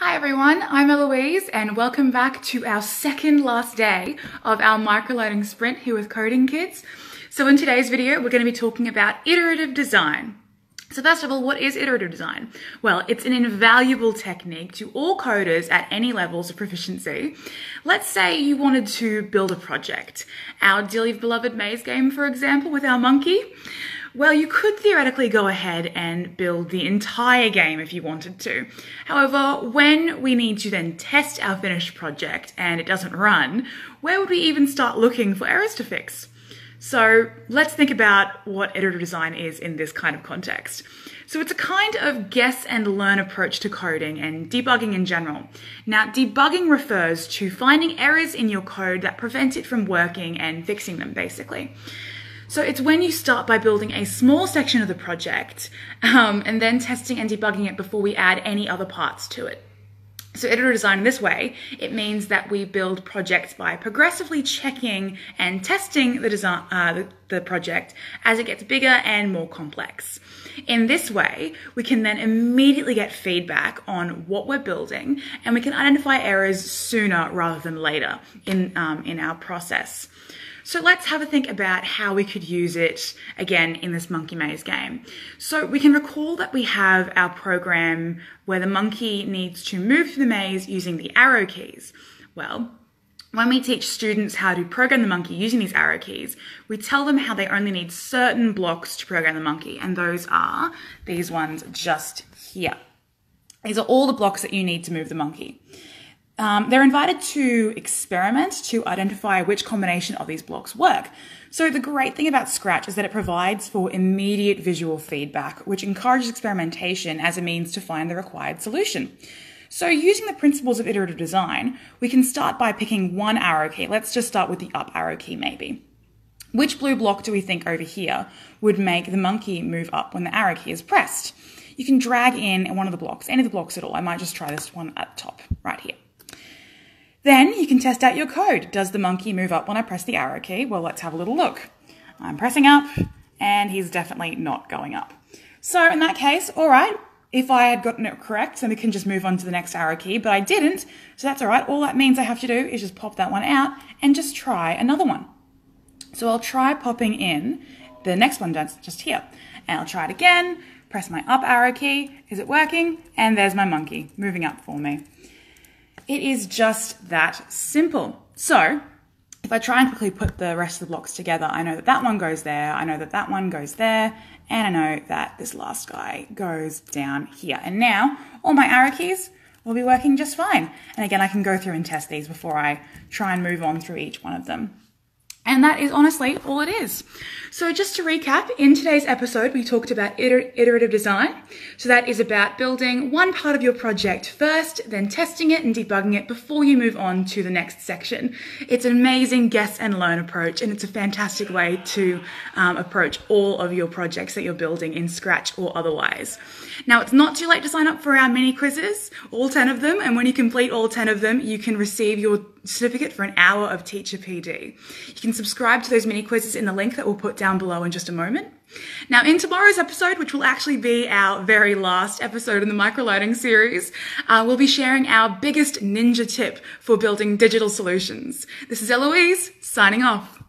Hi everyone, I'm Eloise and welcome back to our second last day of our microlearning sprint here with Coding Kids. So in today's video, we're going to be talking about iterative design. So first of all, what is iterative design? Well, it's an invaluable technique to all coders at any levels of proficiency. Let's say you wanted to build a project, our dearly beloved maze game, for example, with our monkey. Well, you could theoretically go ahead and build the entire game if you wanted to. However, when we need to then test our finished project and it doesn't run, where would we even start looking for errors to fix? So let's think about what iterative design is in this kind of context. So it's a kind of guess and learn approach to coding and debugging in general. Now, debugging refers to finding errors in your code that prevent it from working and fixing them, basically. So it's when you start by building a small section of the project um, and then testing and debugging it before we add any other parts to it. So iterative design in this way, it means that we build projects by progressively checking and testing the design, uh, the project as it gets bigger and more complex. In this way, we can then immediately get feedback on what we're building and we can identify errors sooner rather than later in, um, in our process. So let's have a think about how we could use it again in this monkey maze game. So we can recall that we have our program where the monkey needs to move through the maze using the arrow keys. Well, when we teach students how to program the monkey using these arrow keys, we tell them how they only need certain blocks to program the monkey, and those are these ones just here. These are all the blocks that you need to move the monkey. Um, they're invited to experiment to identify which combination of these blocks work. So the great thing about Scratch is that it provides for immediate visual feedback, which encourages experimentation as a means to find the required solution. So using the principles of iterative design, we can start by picking one arrow key. Let's just start with the up arrow key maybe. Which blue block do we think over here would make the monkey move up when the arrow key is pressed? You can drag in one of the blocks, any of the blocks at all. I might just try this one at the top, right here. Then you can test out your code. Does the monkey move up when I press the arrow key? Well, let's have a little look. I'm pressing up and he's definitely not going up. So in that case, all right, if I had gotten it correct, then we can just move on to the next arrow key, but I didn't, so that's all right. All that means I have to do is just pop that one out and just try another one. So I'll try popping in the next one just here. And I'll try it again, press my up arrow key. Is it working? And there's my monkey moving up for me. It is just that simple. So if I try and quickly put the rest of the blocks together, I know that that one goes there, I know that that one goes there, and I know that this last guy goes down here. And now all my arrow keys will be working just fine. And again, I can go through and test these before I try and move on through each one of them. And that is honestly all it is. So just to recap, in today's episode, we talked about iter iterative design. So that is about building one part of your project first, then testing it and debugging it before you move on to the next section. It's an amazing guess and learn approach, and it's a fantastic way to um, approach all of your projects that you're building in Scratch or otherwise. Now, it's not too late to sign up for our mini quizzes, all 10 of them, and when you complete all 10 of them, you can receive your certificate for an hour of Teacher PD. You can subscribe to those mini quizzes in the link that we'll put down below in just a moment. Now, in tomorrow's episode, which will actually be our very last episode in the microlearning series, uh, we'll be sharing our biggest ninja tip for building digital solutions. This is Eloise, signing off.